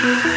free.